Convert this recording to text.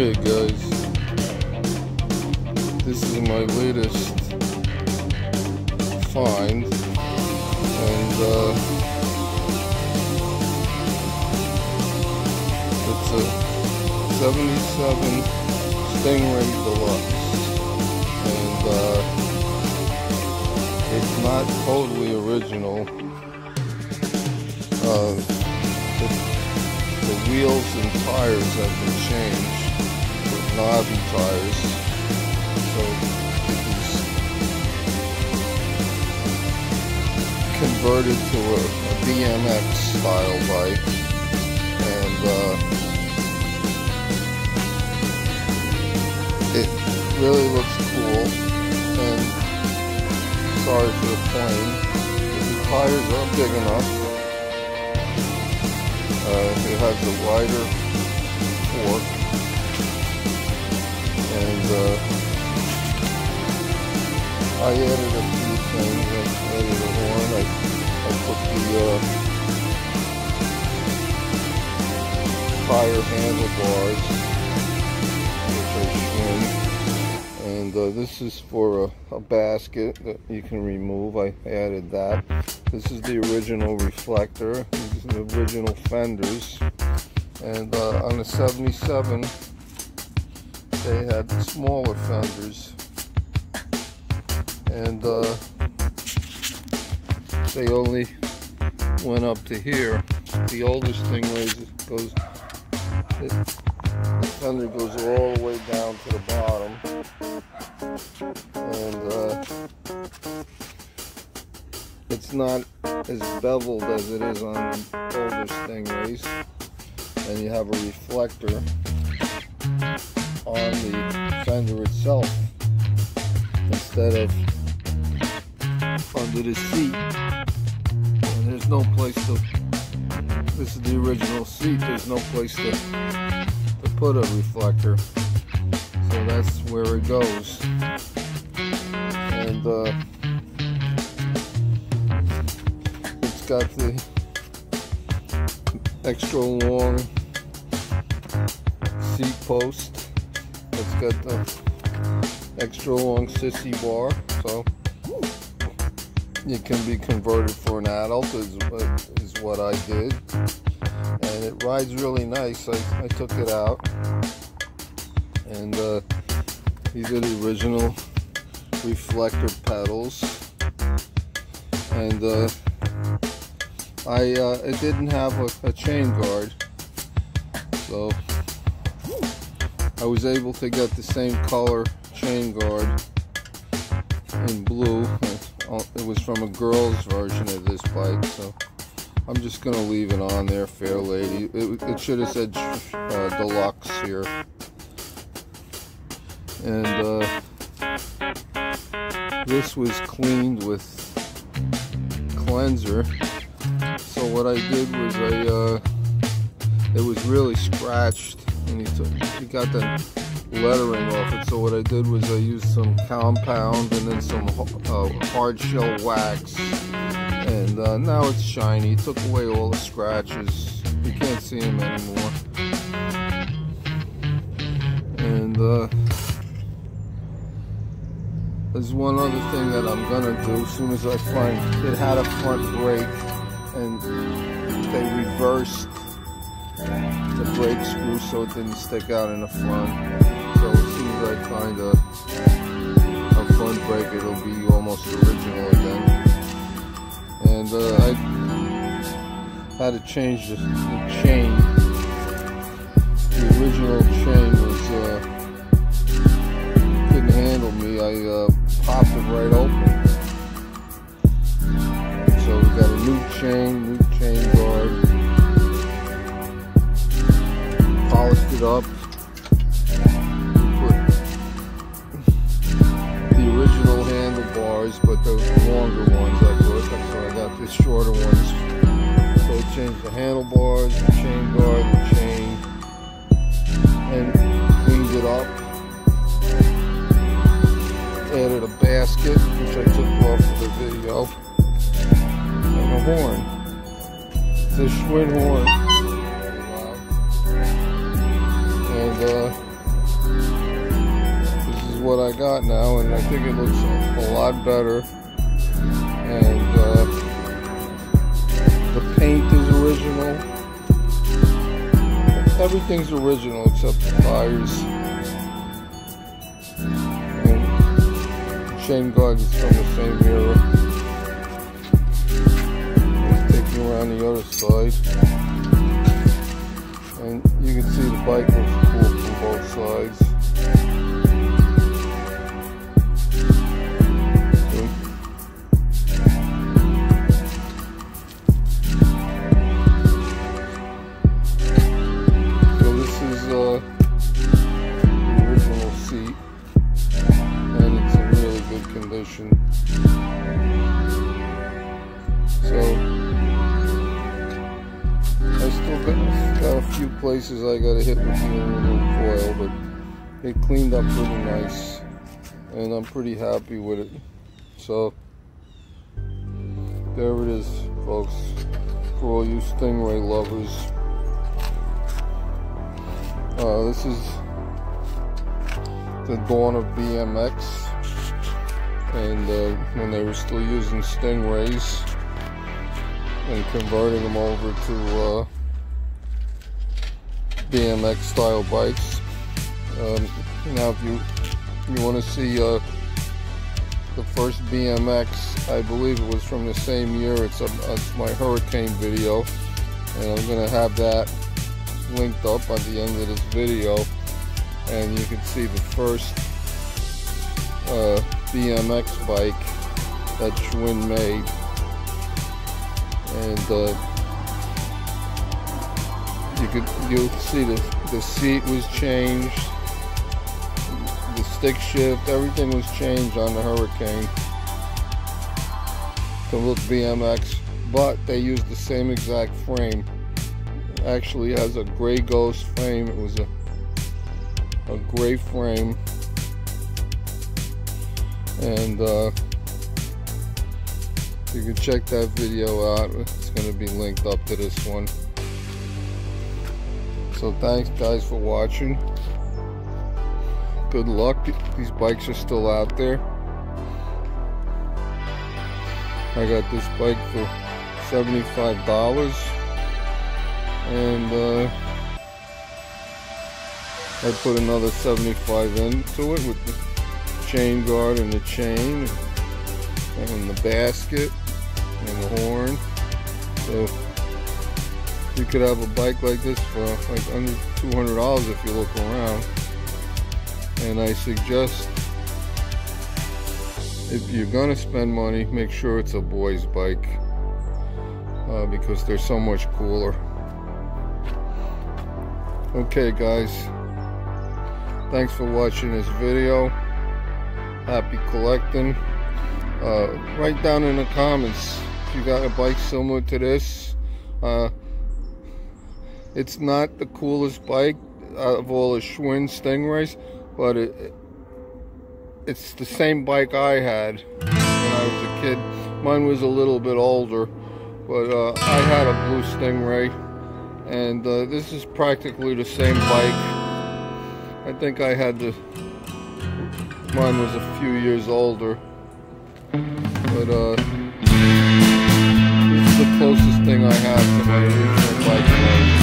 Okay guys, this is my latest find and uh, it's a 77 Stingray Deluxe and uh, it's not totally original. Uh, the, the wheels and tires have been changed knobby tires. So converted to a, a BMX style bike. And uh, it really looks cool. And sorry for the plane. The tires aren't big enough. Uh, it has a wider fork and uh, I added a few things. I added a horn. I, I put the uh, tire handlebars, which I shim. And uh, this is for a, a basket that you can remove. I added that. This is the original reflector. These are the original fenders. And uh, on the 77, they had smaller fenders. And uh, they only went up to here. The oldest Stingrays goes, it, the fender goes all the way down to the bottom. And uh, it's not as beveled as it is on the older Stingrays. And you have a reflector on the fender itself instead of under the seat. And there's no place to, this is the original seat, there's no place to, to put a reflector. So that's where it goes. And uh, it's got the extra long seat post. Got the extra long sissy bar, so it can be converted for an adult is, is what I did. And it rides really nice. I, I took it out. And uh, these are the original reflector pedals. And uh, I uh, it didn't have a, a chain guard. So I was able to get the same color chain guard in blue. It was from a girl's version of this bike, so I'm just gonna leave it on there, fair lady. It, it should have said uh, deluxe here. And uh, this was cleaned with cleanser. So what I did was I, uh, it was really scratched and he, took, he got the lettering off it. So what I did was I used some compound and then some uh, hard shell wax. And uh, now it's shiny. Took away all the scratches. You can't see them anymore. And uh, there's one other thing that I'm gonna do as soon as I find it had a front brake and they reversed the brake screw so it didn't stick out in the front. So as soon as I find a, front brake, it'll be almost original again. And uh, I had to change the, the, chain. The original chain was uh, couldn't handle me. I uh, popped it right open. So we got a new chain, new chain guard. Polished it up. The original handlebars, but the longer ones I put. So I got the shorter ones. So I changed the handlebars, the chain guard, the chain, and cleaned it up. Added a basket, which I took off of the video and a horn. A Schwinn horn. What I got now, and I think it looks a, lot better. And uh, the paint is original. Everything's original except the tires. And chain guard is from the same era. Take you around the other side. And you can see the bike looks cool from both sides. Got, got a few places I gotta hit with the aluminum foil, but it cleaned up pretty nice, and I'm pretty happy with it. So there it is, folks, for all you Stingray lovers. Uh, this is the dawn of BMX and uh, when they were still using Stingrays and converting them over to uh, BMX style bikes. Um, now if you you want to see uh, the first BMX, I believe it was from the same year, it's, a, it's my Hurricane video and I'm going to have that linked up at the end of this video and you can see the first uh, BMX bike that Schwinn made. And uh, you could you'll see the the seat was changed, the stick shift, everything was changed on the Hurricane to look BMX, but they used the same exact frame. It actually has a gray ghost frame. It was a a gray frame and uh, you can check that video out it's going to be linked up to this one so thanks guys for watching. Good luck. These bikes are still out there. I got this bike for $75 and uh, I put another 75 into it with the chain guard and the chain and the basket and the horn. So you could have a bike like this for like under $200 if you look around. And I suggest if you're gonna spend money, make sure it's a boy's bike uh, because they're so much cooler. Okay guys, thanks for watching this video happy collecting uh, write down in the comments if you got a bike similar to this uh, it's not the coolest bike out of all the Schwinn Stingrays but it, it's the same bike I had when I was a kid mine was a little bit older but uh, I had a blue Stingray and uh, this is practically the same bike I think I had the Mine was a few years older. But uh, this is the closest thing I have to my original bike.